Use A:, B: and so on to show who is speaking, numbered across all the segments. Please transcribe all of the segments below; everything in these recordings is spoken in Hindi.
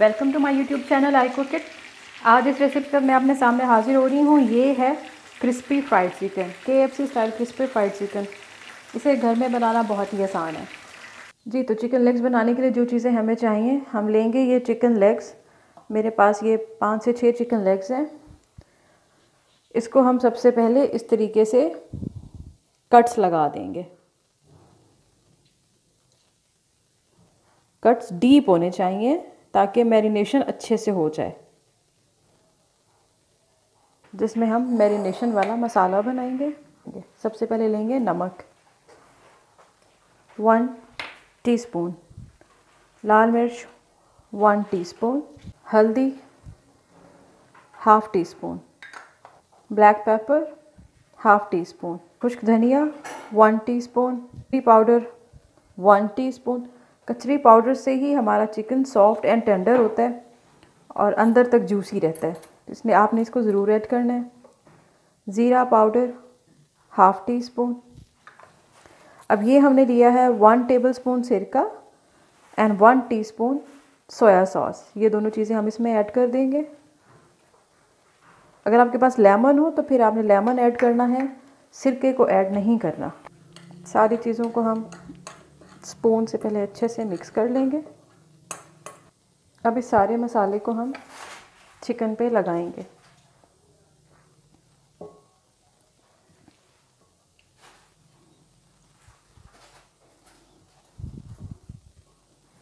A: Welcome to my YouTube channel I cook it आज इस रेसिपी पर मैं अपने सामने हाजिर हो रही हूँ। ये है crispy fried chicken K F C style crispy fried chicken इसे घर में बनाना बहुत ही आसान है। जी तो चिकन लेग्स बनाने के लिए जो चीज़ें हमें चाहिए, हम लेंगे ये चिकन लेग्स मेरे पास ये पाँच से छः चिकन लेग्स हैं। इसको हम सबसे पहले इस तरीके से कट्स लगा देंगे। कट्स डीप होने चाहिए। ताकि मैरिनेशन अच्छे से हो जाए। जिसमें हम मैरिनेशन वाला मसाला बनाएँगे। सबसे पहले लेंगे नमक। वन टीस्पून लाल मिर्च वन टीस्पून हल्दी half teaspoon black pepper half teaspoon खुश्क धनिया one teaspoon tea powder one teaspoon कचरी पाउडर से ही हमारा चिकन सॉफ्ट एंड टेंडर होता है और अंदर तक जूसी रहता है। इसलिए आपने इसको ज़रूर ऐड करना है। ज़ीरा पाउडर हाफ़ टी स्पून अब ये हमने लिया है वन टेबल स्पून सिरका and one teaspoon soya sauce ये दोनों चीज़ें हम इसमें ऐड कर देंगे। अगर आपके पास लेमन हो तो फिर आपने लेमन ऐड करना है। सिरके को ऐड नहीं करना। सारी चीज़ों को हम स्पून से पहले अच्छे से मिक्स कर लेंगे। अब इस सारे मसाले को हम चिकन पे लगाएँगे।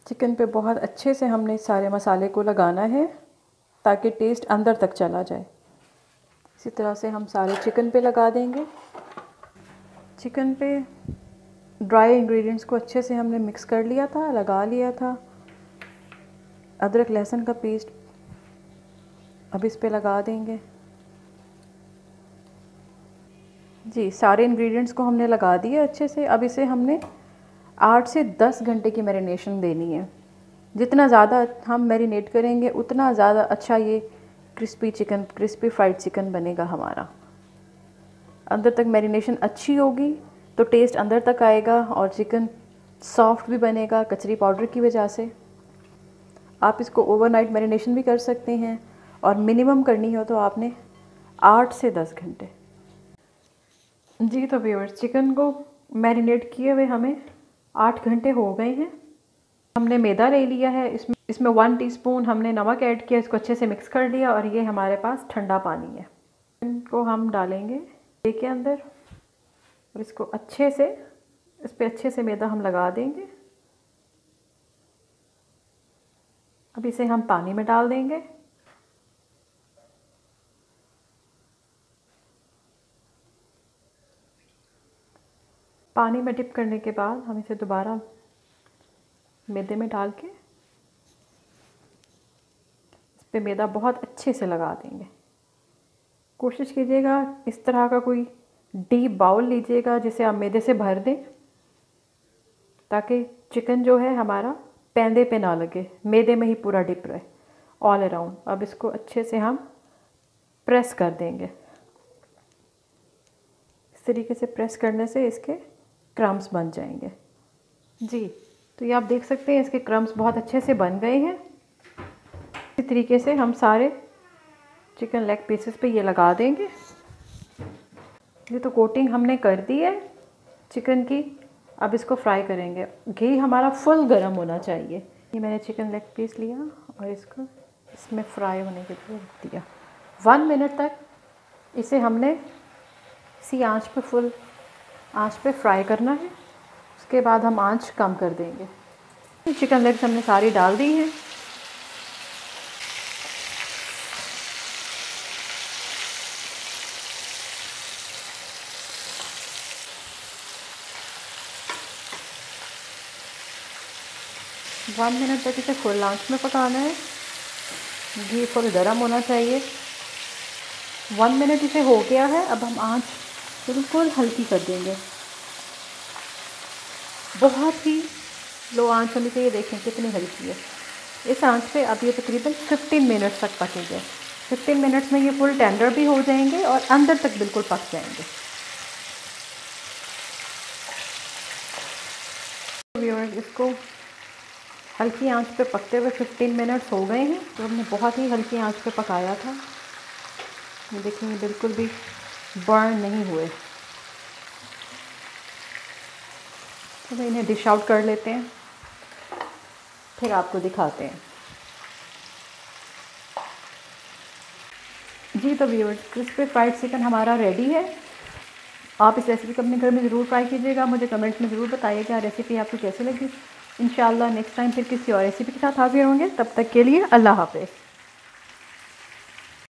A: चिकन पे बहुत अच्छे से हमने सारे मसाले को लगाना है, ताकि टेस्ट अंदर तक चला जाए। इसी तरह से हम सारे चिकन पे लगा देंगे। चिकन पे ड्राई इंग्रेडिएंट्स को अच्छे से हमने मिक्स कर लिया था, लगा लिया था। अदरक, लहसुन का पेस्ट अब इस पे लगा देंगे। जी, सारे इंग्रेडिएंट्स को हमने लगा दिए अच्छे से। अब इसे हमने आठ से दस घंटे की मैरिनेशन देनी है। जितना ज़्यादा हम मैरिनेट करेंगे, उतना ज़्यादा अच्छा ये crispy chicken, crispy fried chicken बनेगा हमारा। अंदर तक मैरिनेशन अच्छी होगी। तो टेस्ट अंदर तक आएगा और चिकन सॉफ्ट भी बनेगा, कचरी पाउडर की वजह से। आप इसको ओवरनाइट मैरिनेशन भी कर सकते हैं और मिनिमम करनी हो तो आपने आठ से दस घंटे। जी तो व्यूअर्स चिकन को मैरिनेट किए हुए हमें आठ घंटे हो गए हैं। हमने मैदा ले लिया है, इसमें इसमें वन टीस्पून हमने नमक ऐड किया, इसको अच्छे से मिक्स कर लिया और ये हमारे पास ठंडा पानी है। इनको हम डालेंगे के अंदर। और इसको अच्छे से, इस पर अच्छे से मैदा हम लगा देंगे। अब इसे हम पानी में डाल देंगे। पानी में डिप करने के बाद हम इसे दोबारा मैदे में डाल के, इस पर मैदा बहुत अच्छे से लगा देंगे। कोशिश कीजिएगा इस तरह का कोई डीप बाउल लीजिएगा, जिसे आप मैदे से भर दें, ताकि चिकन जो है हमारा पैंदे पे ना लगे, मैदे में ही पूरा डिप रहे ऑल अराउंड अब इसको अच्छे से हम प्रेस कर देंगे। इस तरीके से प्रेस करने से इसके क्रम्स बन जाएँगे। जी तो ये आप देख सकते हैं, इसके क्रम्स बहुत अच्छे से बन गए हैं। इसी तरीके से हम सारे चिकन लेग पीसेस पे ये लगा देंगे। ये तो कोटिंग हमने कर दी है चिकन की। अब इसको फ्राई करेंगे। घी हमारा फुल गर्म होना चाहिए। ये मैंने चिकन लेग पीस लिया और इसको इसमें फ्राई होने के लिए रख दिया। वन मिनट तक इसे हमने इसी आँच पे फुल आँच पे फ्राई करना है। उसके बाद हम आँच कम कर देंगे। चिकन लेग्स हमने सारी डाल दी हैं। वन मिनट तक इसे फुल आँच में पकाना है। घी फुल गर्म होना चाहिए। वन मिनट इसे हो गया है। अब हम आँच बिल्कुल हल्की कर देंगे। बहुत ही लो आँच होनी चाहिए। देखें कितनी हल्की है। इस आँच पे अब ये तकरीबन 15 मिनट्स तक पकेंगे। 15 मिनट्स में ये फुल टेंडर भी हो जाएँगे और अंदर तक बिल्कुल पक जाएँगे। व्यूअर्स इसको हल्की आँच पे पकते हुए 15 मिनट्स हो गए हैं। तो हमने बहुत ही हल्की आँच पे पकाया था। ये देखिए बिल्कुल भी बर्न नहीं हुए। तो इन्हें डिश आउट कर लेते हैं। फिर आपको दिखाते हैं। जी तो व्यूअर्स क्रिस्पी फ्राइड चिकन हमारा रेडी है। आप इस रेसिपी को अपने घर में ज़रूर ट्राई कीजिएगा। मुझे कमेंट्स में ज़रूर बताइए बताइएगा। रेसिपी आपको कैसी लगी? इन नेक्स्ट टाइम फिर किसी और रेसिपी के साथ हाजिर होंगे। तब तक के लिए अल्लाह हाफिज़।